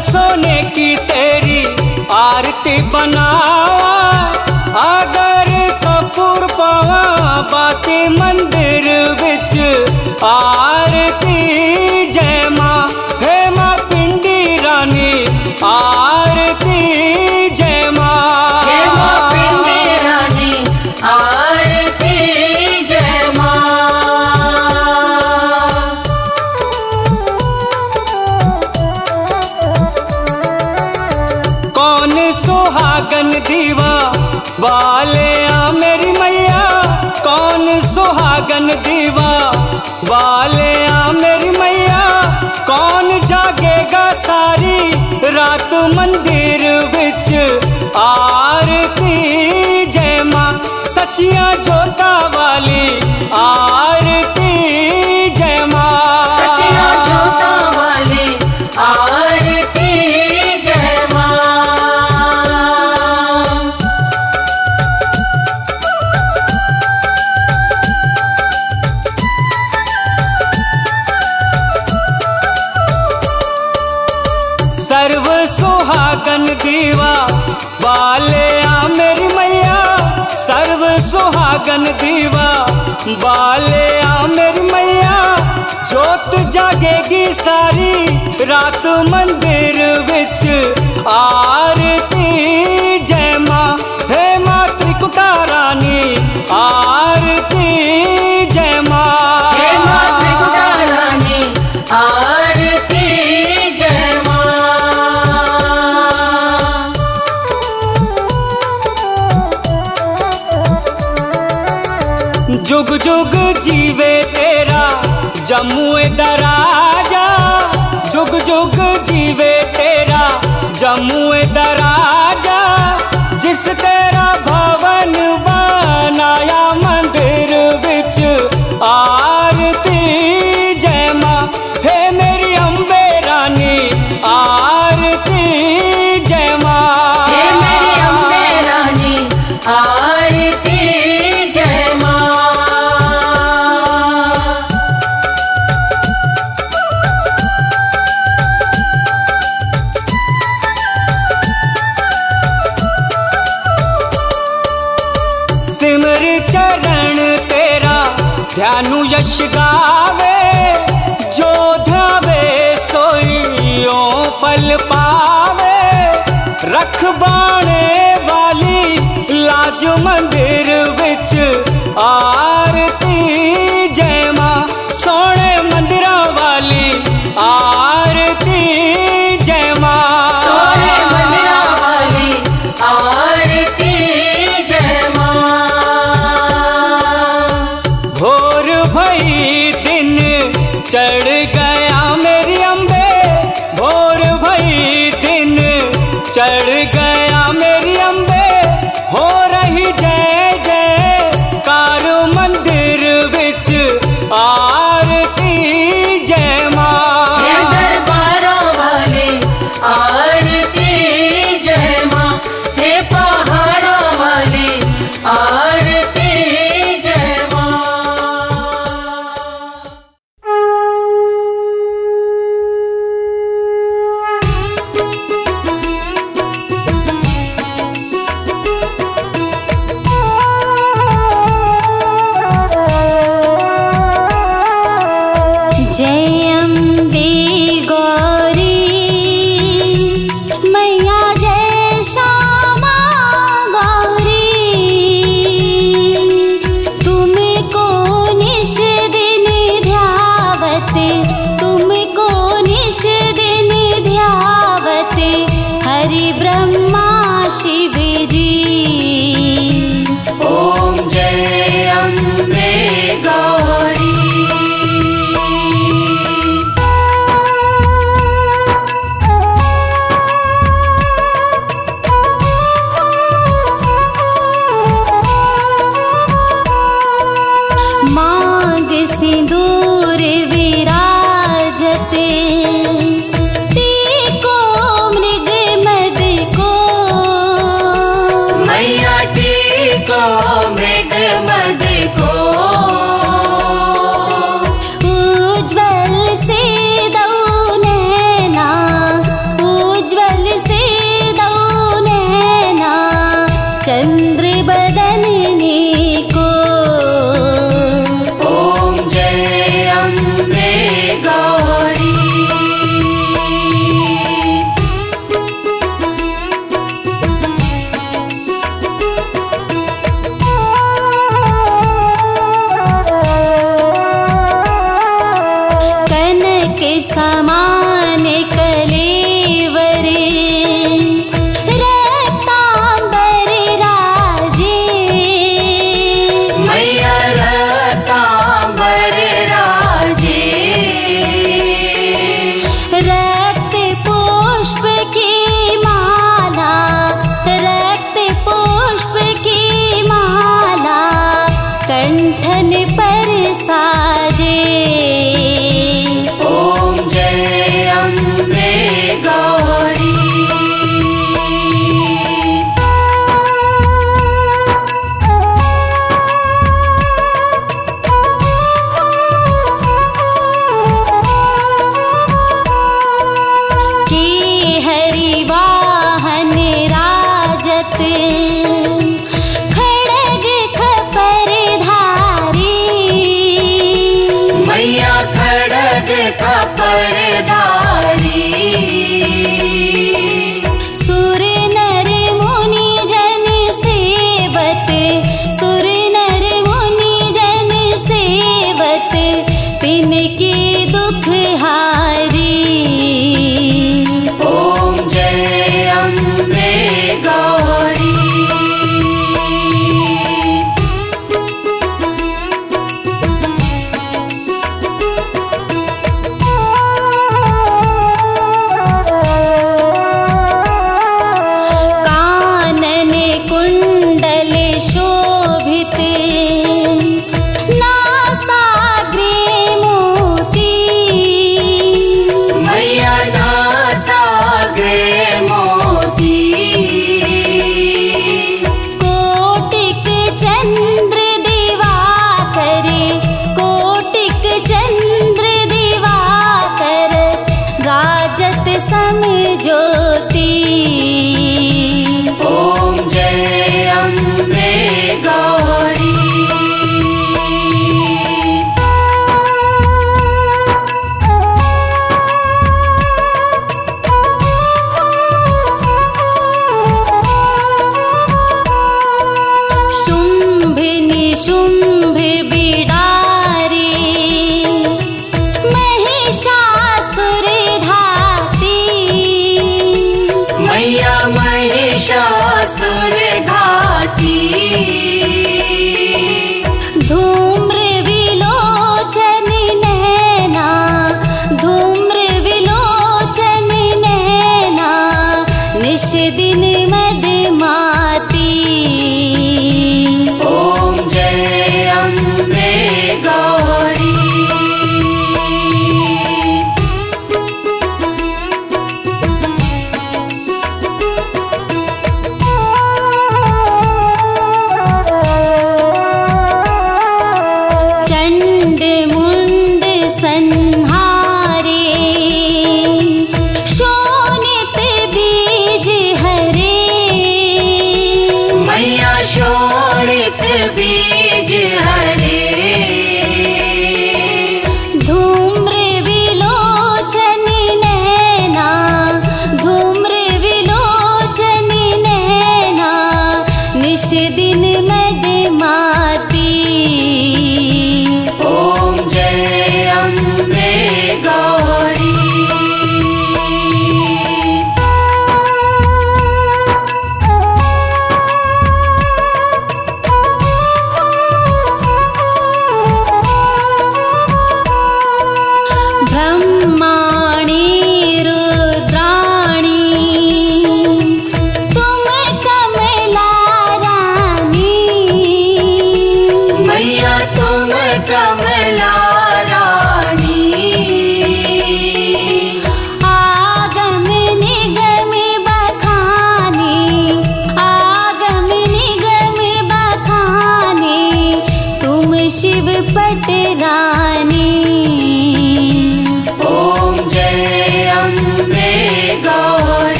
सोने की तेरी आरती बनावा। अगर कपूर पावा बाकी मंदिर बिच आरती चिया जोता वाली आ बाले आ मेरी मैया जोत जागेगी सारी रात मंदिर विच आरती। जम्मू दराजा जुग जुग जीवे तेरा। जमुए दराजा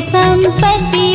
संपत्ति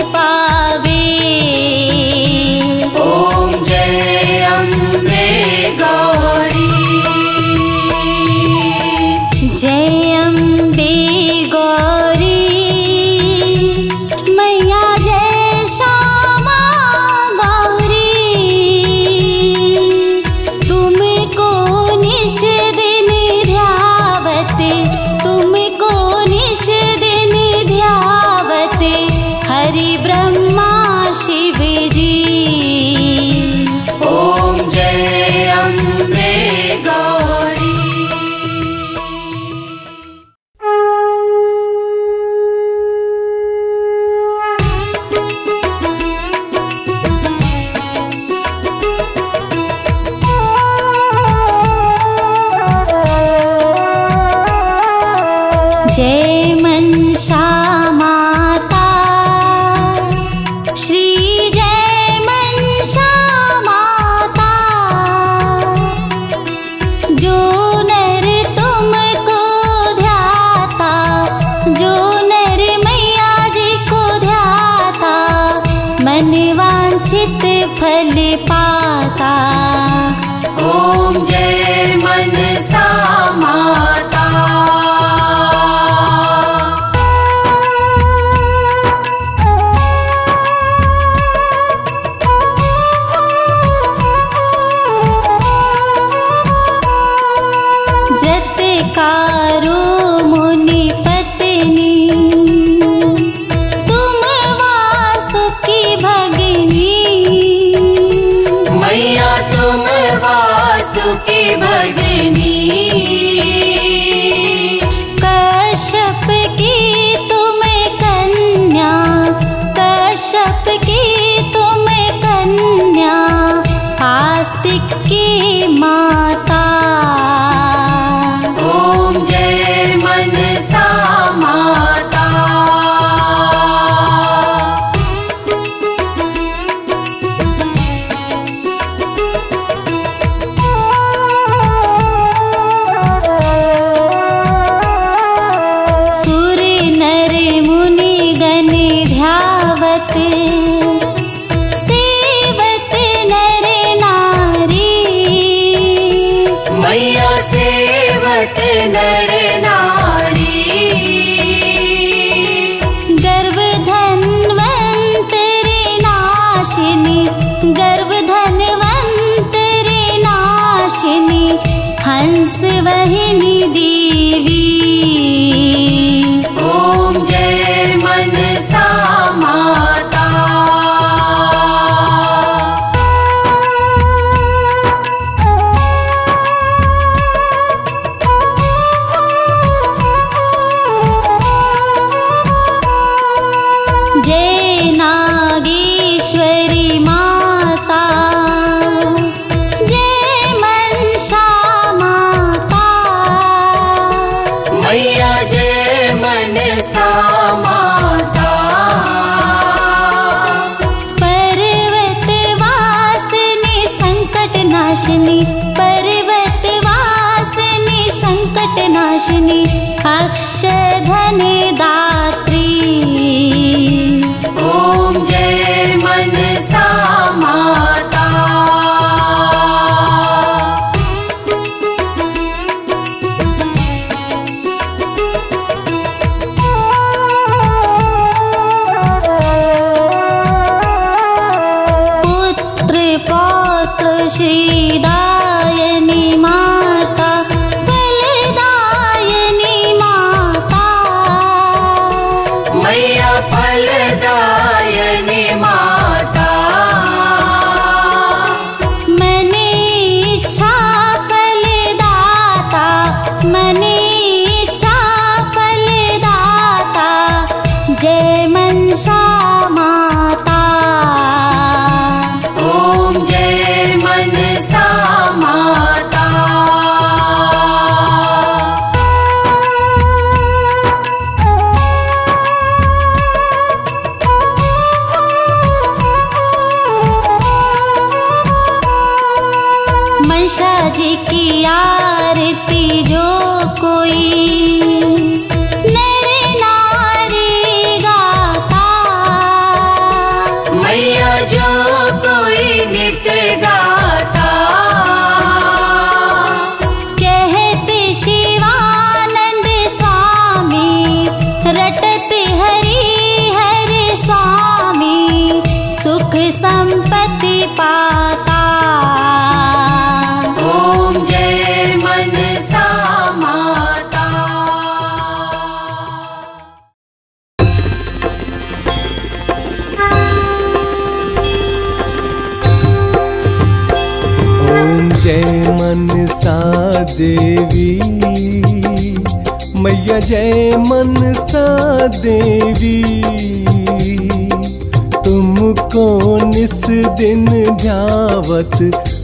मैया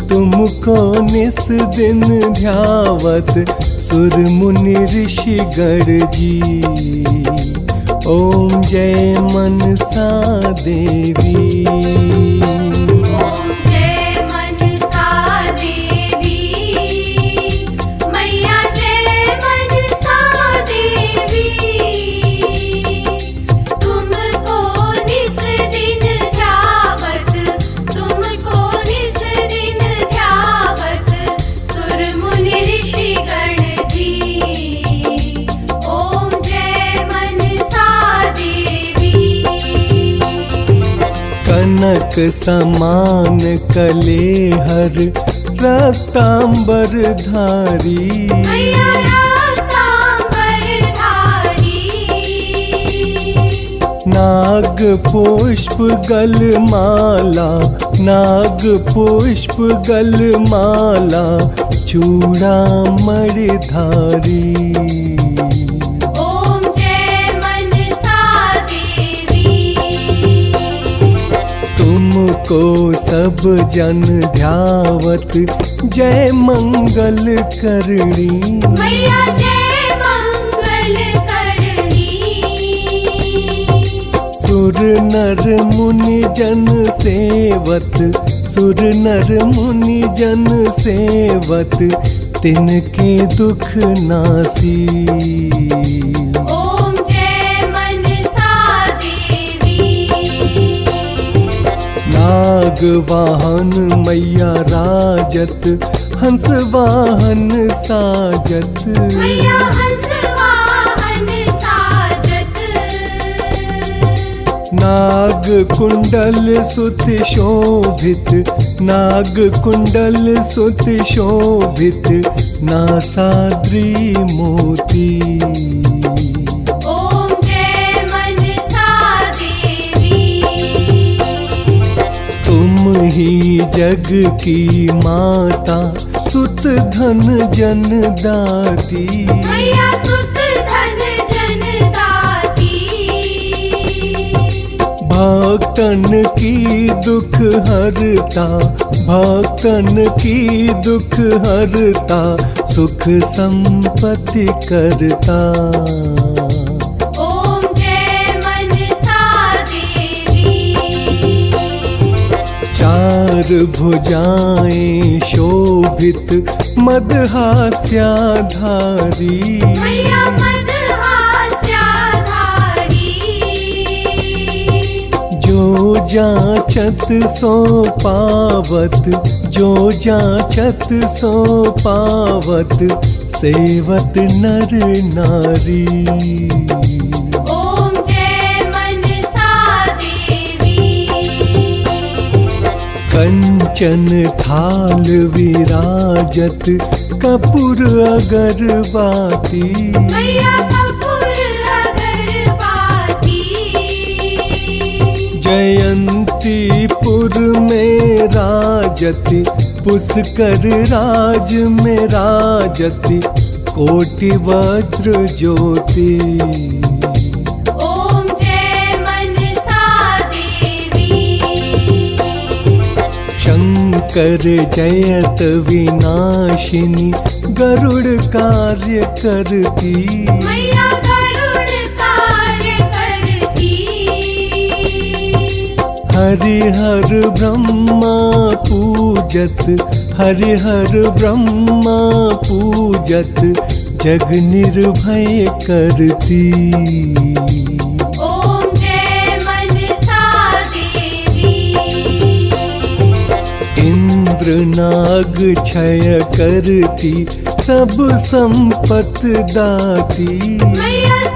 तुमको निस दिन ध्यावत सुर मुनि ऋषिगढ़ जी। ओम जय मनसा देवी। कनक समान कलेहर रक्तांबर धारी। धारी। नाग पुष्प गल माला नाग पुष्प गलमाला चूड़ामणि धारी। ओम तुमको सब जन ध्यावत। जय मंगल करणी। मैया जय मंगल करनी सुर नर मुनि जन सेवत। सुर नर मुनि जन सेवत। तिनके दुख नासी। नाग वाहन मैया राजत हंस वाहन साजत। नाग कुंडल सुत शोभित नाग कुंडल सुत शोभित नासाद्री मोती। ही जग की माता सुत धन जन दाती। भक्तन की दुख हरता भक्तन की दुख हरता सुख संपत्ति करता। चार भुजाएँ शोभित मदहास्याधारी। जो जाचत सो पावत जो जाचत सो पावत सेवत नर नारी। कंचन थाल विराजत कपूर अगरबाती मैया कपूर अगरबाती जयंतीपुर में राजति पुष्कर राज में राजति कोटि वज्र ज्योति। शंकर जयत विनाशिनी गरुड़ कार्य करती। मैया गरुड़ हरिहर ब्रह्मा पूजत हरिहर ब्रह्मा पूजत जग निर्भय करती। इंद्र नाग क्षय करती सब संपत दाती।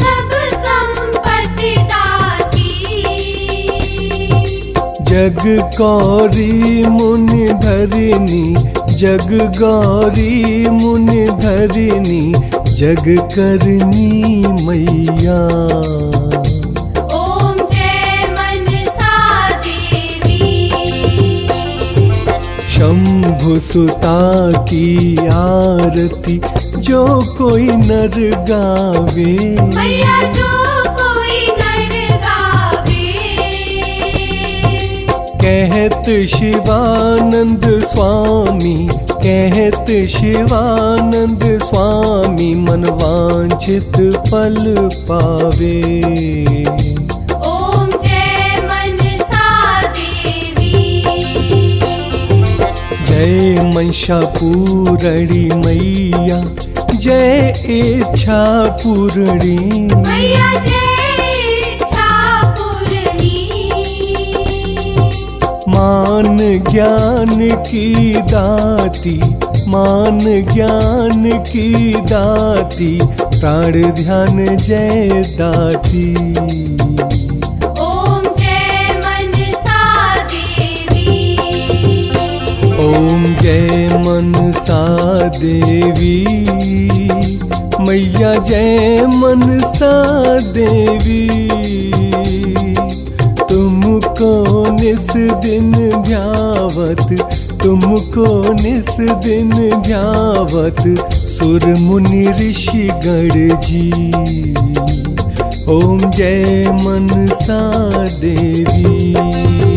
सब संपत्ति दाती। जग गौरी मुनि धरिनी जग गौरी मुनि धरिनी जग करनी मैया। शंभुसुता की आरती जो कोई नर गावे। कहत शिवानंद स्वामी कहत शिवानंद स्वामी मनवांचित फल पावे। जय मंशा पूरणी मैया जय इच्छा पूरणी मान ज्ञान की दाती मान ज्ञान की दाती प्राण ध्यान जय दाती। ओम जय मनसा देवी। मैया जय मनसा देवी। तुमको निस दिन ध्यावत, तुमको निस दिन ध्यावत, सुर मुनि ऋषि जी। ओम जय मनसा देवी।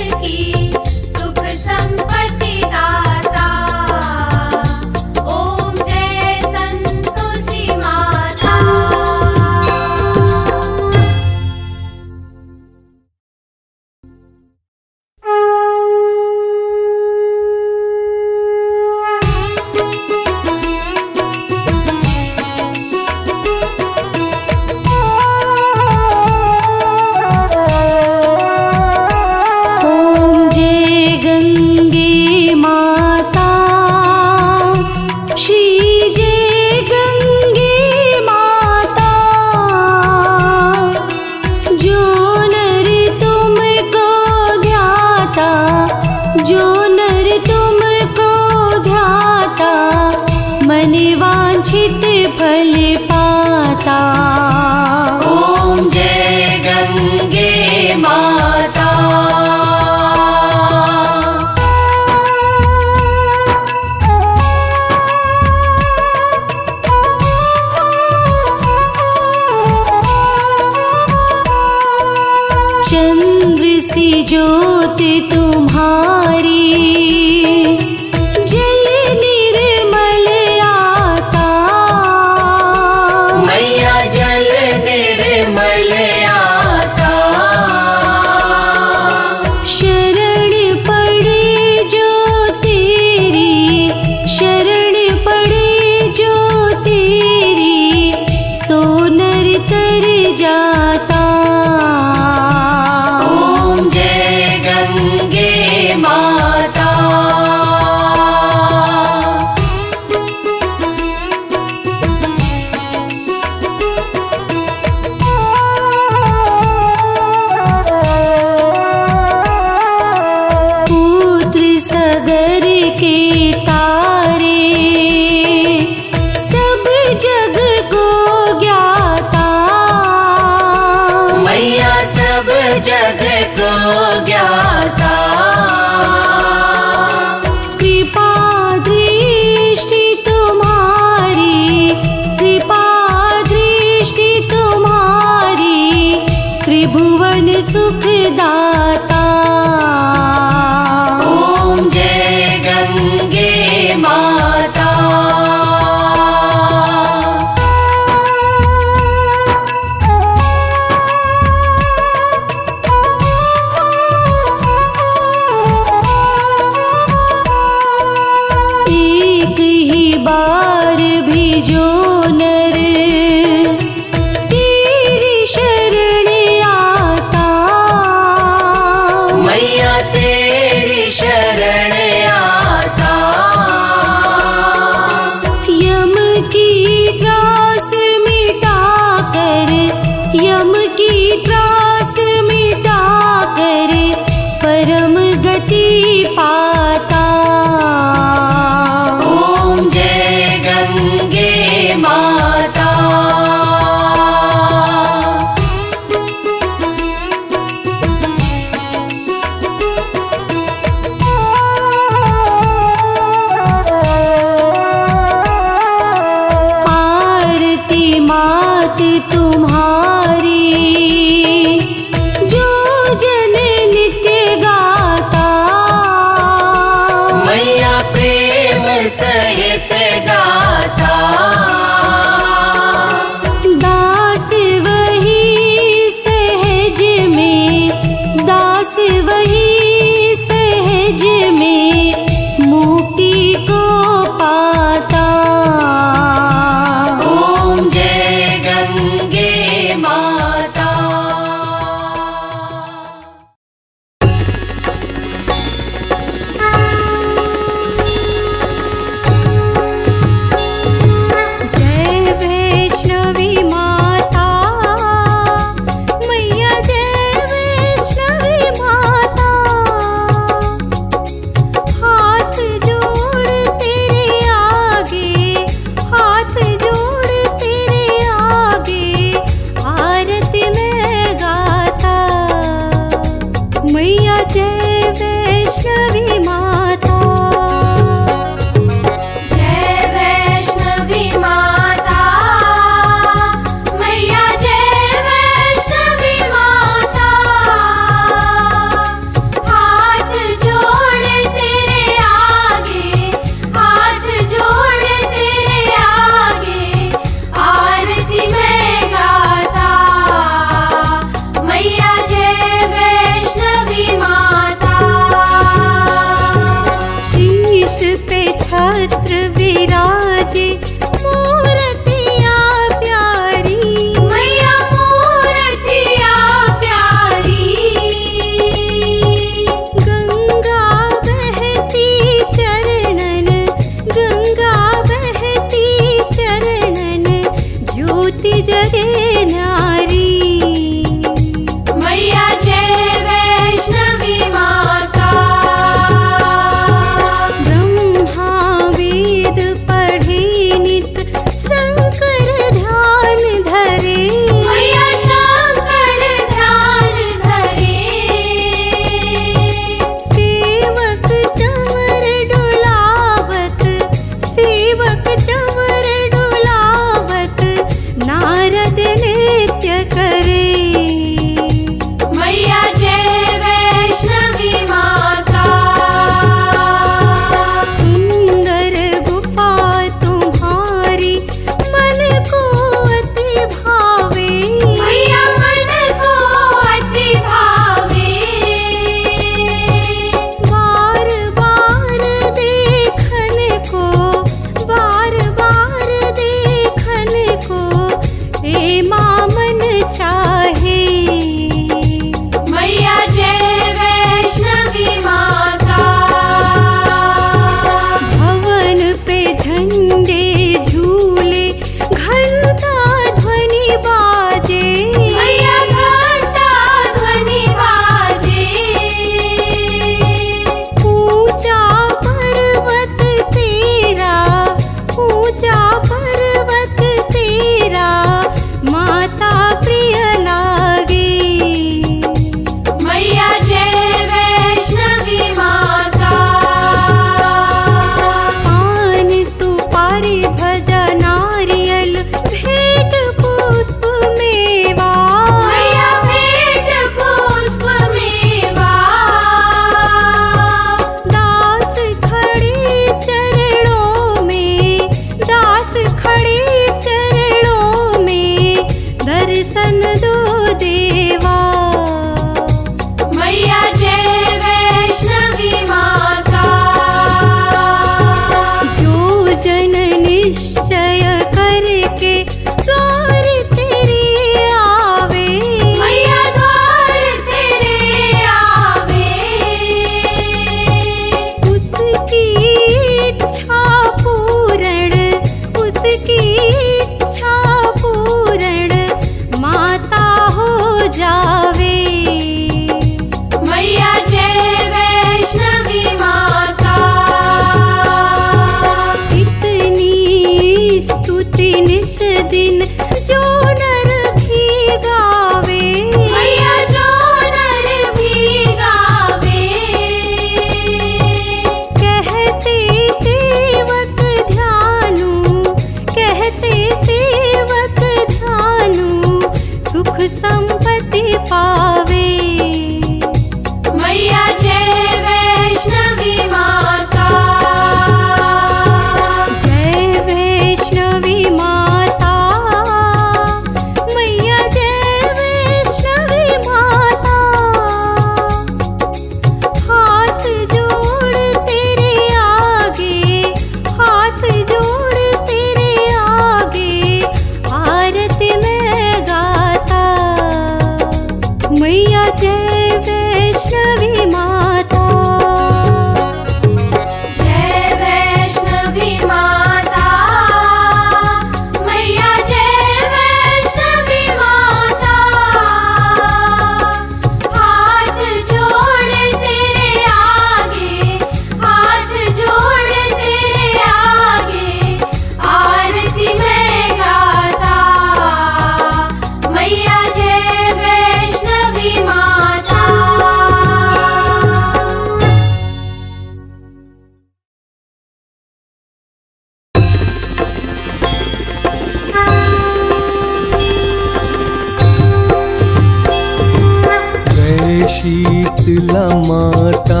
शीतला माता,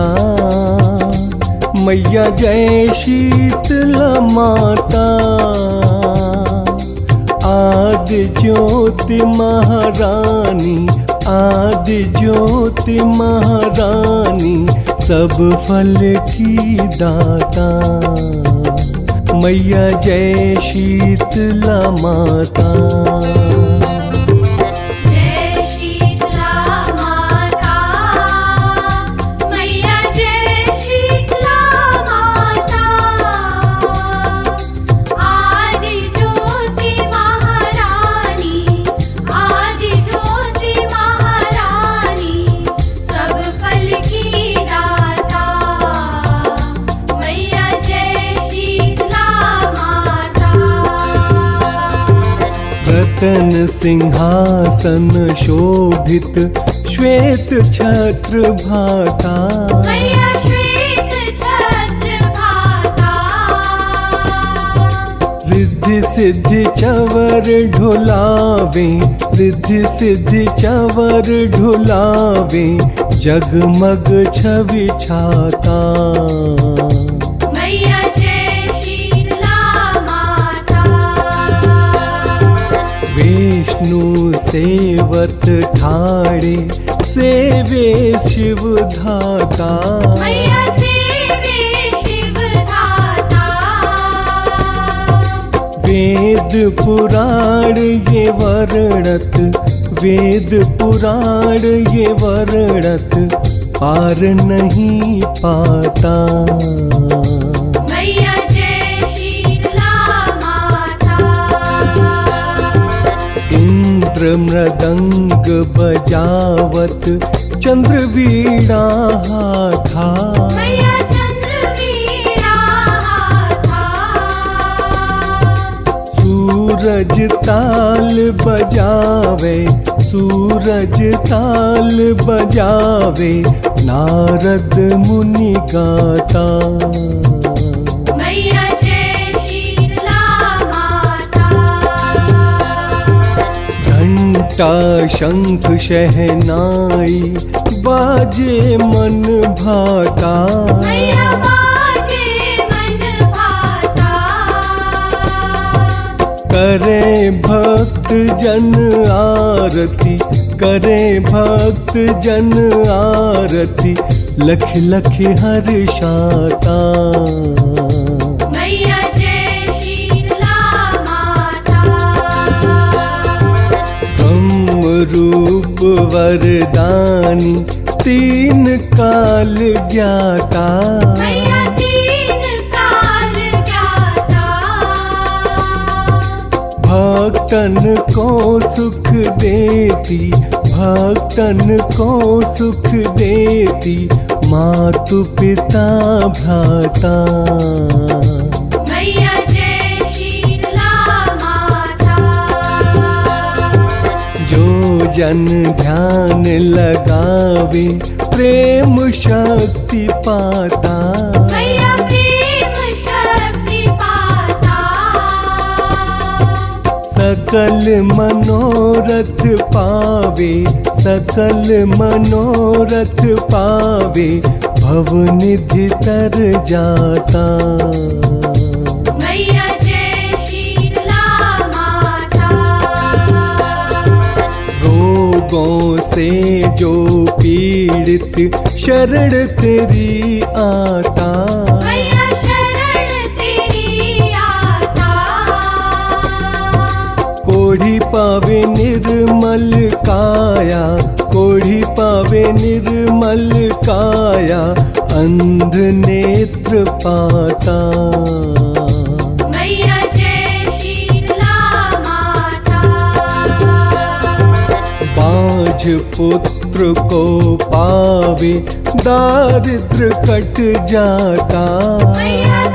मैया जय शीतला माता। आदि ज्योति महारानी, आदि ज्योति महारानी, सब फल की दाता। मैया जय शीतला माता। रतन सिंहासन शोभित श्वेत छत्र भाता। रिद्धि सिद्धि चवर ढुलावे रिद्धि सिद्धि चवर ढुलावे जगमग छवि छाता। सेवत ठाड़े सेवे शिव धाता। सेवे शिव धाता। वेद पुराण ये वर्णत वेद पुराण ये वर्णत पार नहीं पाता। मृदंग बजावत चंद्र वीणा था चंद्र वीणा था सूरज ताल बजावे सूरज ताल बजावे नारद मुनि गाता। घंटा शंख शहनाई बाजे मन भाता करे भक्त जन आरती करे भक्त जन आरती लख लख हर्षाता रूप वरदानी तीन काल ज्ञाता। मैया तीन काल ज्ञाता। भक्तन को सुख देती भक्तन को सुख देती मातु पिता भ्राता। जन ध्यान लगावे प्रेम शक्ति पाता। प्रेम शक्ति पाता। सकल मनोरथ पावे सकल मनोरथ पावे भवनिधि तर जाता। रोगों से जो पीड़ित शरण तेरी आता। शरण तेरी आता। कोढ़ी पावे निर्मल काया कोढ़ी पावे निर्मल काया अंध नेत्र पाता। पाँच पुत्र को पावे दारिद्र कट जाता।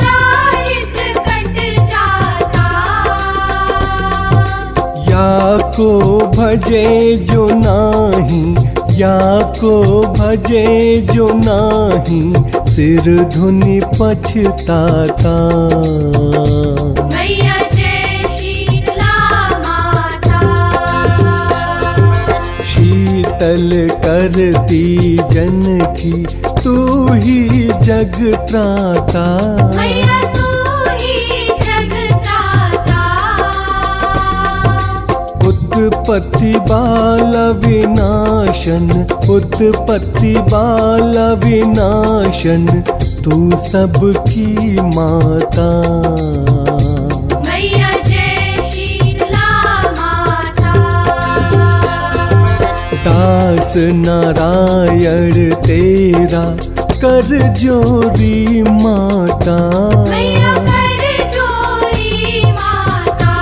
दारिद्र कट जाता। या को भजे जो नाही या को भजे जो नाही सिर धुनि पछताता। अटल करती जन की तू ही जग त्राता। तू ही उत्पत्ति बाल विनाशन उत्पत्ति बाल विनाशन तू सबकी माता। दास नारायण तेरा कर जोरी माता। कर जोरी माता।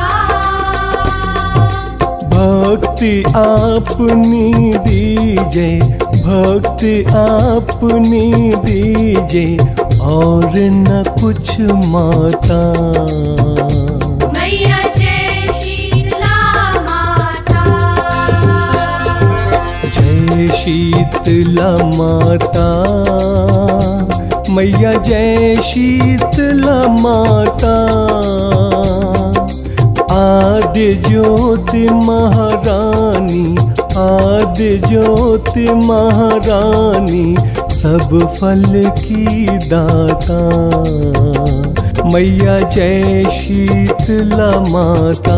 भक्ति आपनी दीजे भक्ति आपनी दीजे और न कुछ माता। शीतला माता मैया जय शीतला माता आदि ज्योति महारानी, आदि ज्योति महारानी, सब फल की दाता। मैया जय शीतला माता